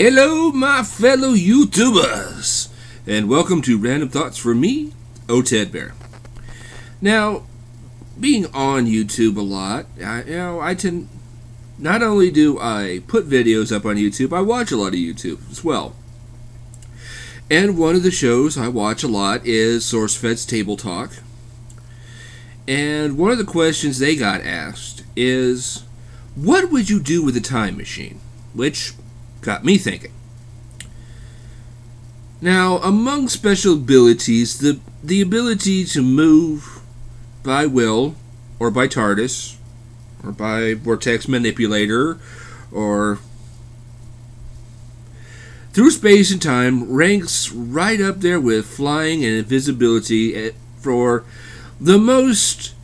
Hello, my fellow YouTubers, and welcome to Random Thoughts from me, O Ted Bear. Now, being on YouTube a lot, I, you know, I tend not only do I put videos up on YouTube, I watch a lot of YouTube as well. And one of the shows I watch a lot is SourceFed's Table Talk. And one of the questions they got asked is, what would you do with a time machine? Which got me thinking. Now, among special abilities, the, the ability to move by will, or by TARDIS, or by Vortex Manipulator, or through space and time ranks right up there with flying and invisibility eh, for the most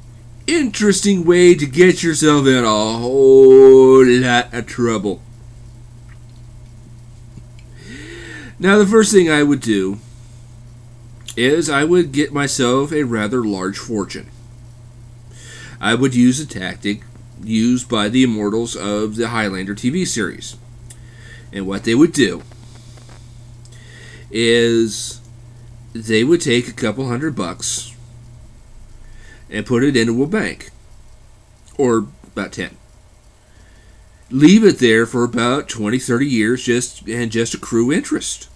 interesting way to get yourself in a whole lot of trouble. Now, the first thing I would do is I would get myself a rather large fortune. I would use a tactic used by the immortals of the Highlander TV series. And what they would do is they would take a couple hundred bucks and put it into a bank, or about 10. Leave it there for about 20, 30 years just and just accrue interest.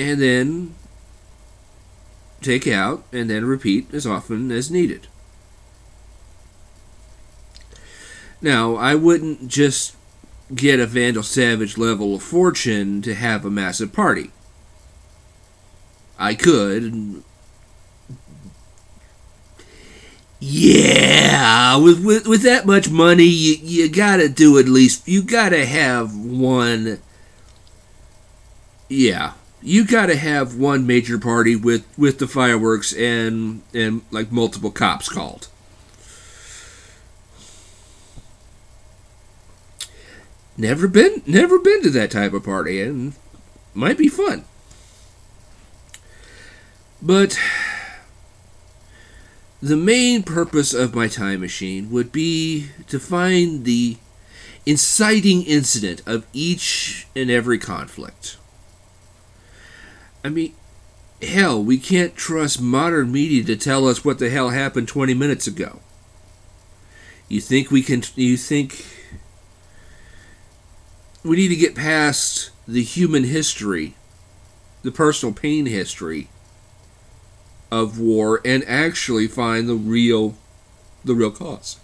And then take out and then repeat as often as needed. Now, I wouldn't just get a Vandal Savage level of fortune to have a massive party. I could. Yeah, with, with with that much money, you you gotta do at least you gotta have one. Yeah, you gotta have one major party with with the fireworks and and like multiple cops called. Never been never been to that type of party and might be fun. But the main purpose of my time machine would be to find the inciting incident of each and every conflict. I mean, hell, we can't trust modern media to tell us what the hell happened 20 minutes ago. You think we can you think we need to get past the human history, the personal pain history of war and actually find the real the real cause.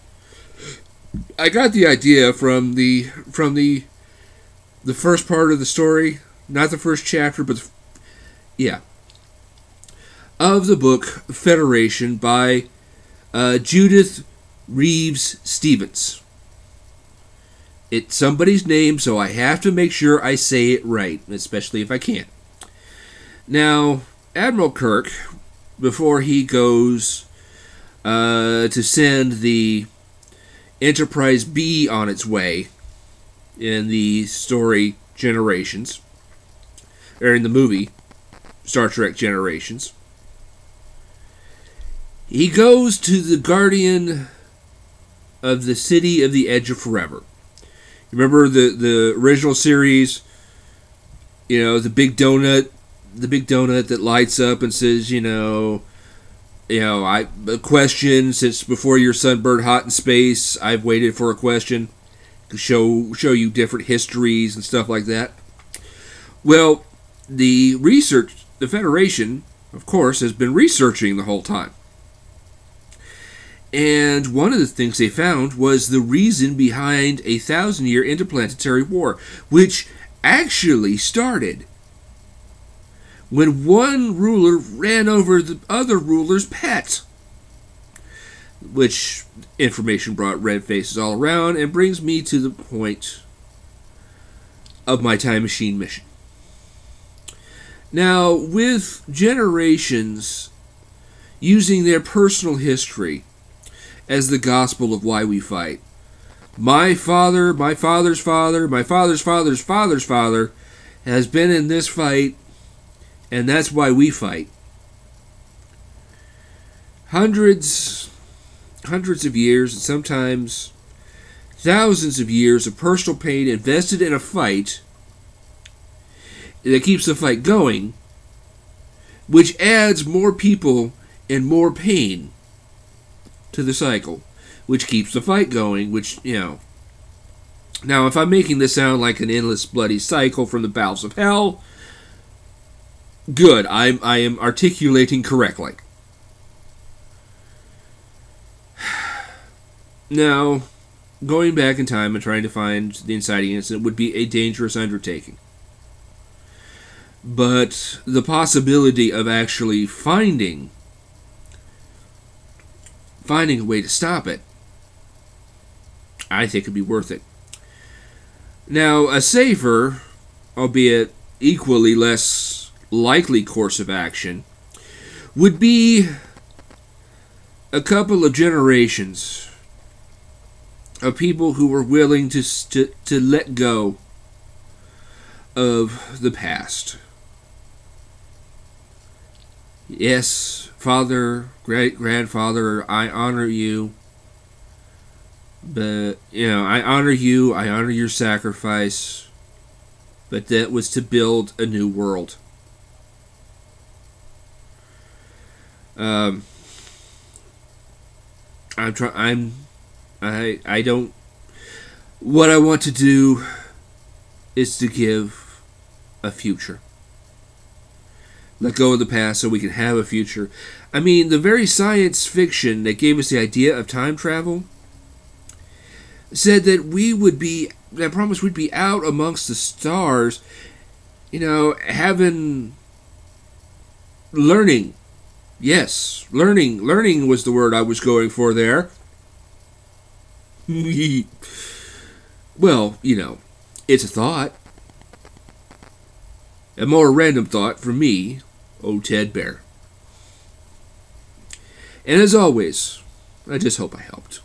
I got the idea from the from the the first part of the story, not the first chapter, but yeah, of the book Federation by uh, Judith Reeves Stevens. It's somebody's name, so I have to make sure I say it right, especially if I can't. Now, Admiral Kirk, before he goes uh, to send the Enterprise B on its way in the story Generations, or in the movie Star Trek Generations, he goes to the Guardian of the City of the Edge of Forever. Remember the the original series? You know the big donut, the big donut that lights up and says, you know, you know, I a question since before your sun burned hot in space. I've waited for a question to show show you different histories and stuff like that. Well, the research, the Federation, of course, has been researching the whole time. And one of the things they found was the reason behind a thousand year interplanetary war, which actually started when one ruler ran over the other ruler's pet. Which information brought red faces all around and brings me to the point of my time machine mission. Now, with generations using their personal history as the gospel of why we fight. My father, my father's father, my father's father's father's father has been in this fight, and that's why we fight. Hundreds, hundreds of years, and sometimes thousands of years of personal pain invested in a fight that keeps the fight going, which adds more people and more pain to the cycle, which keeps the fight going, which, you know. Now, if I'm making this sound like an endless bloody cycle from the bowels of hell, good. I, I am articulating correctly. Now, going back in time and trying to find the inciting incident would be a dangerous undertaking. But the possibility of actually finding finding a way to stop it, I think would be worth it. Now, a safer, albeit equally less likely course of action, would be a couple of generations of people who were willing to, to, to let go of the past. Yes, father, great grandfather, I honor you. But, you know, I honor you, I honor your sacrifice. But that was to build a new world. Um, I'm trying. I'm I I don't. What I want to do is to give a future. Let go of the past so we can have a future. I mean, the very science fiction that gave us the idea of time travel said that we would be, that promised we'd be out amongst the stars, you know, having learning. Yes, learning. Learning was the word I was going for there. well, you know, it's a thought. A more random thought for me, oh Ted Bear. And as always, I just hope I helped.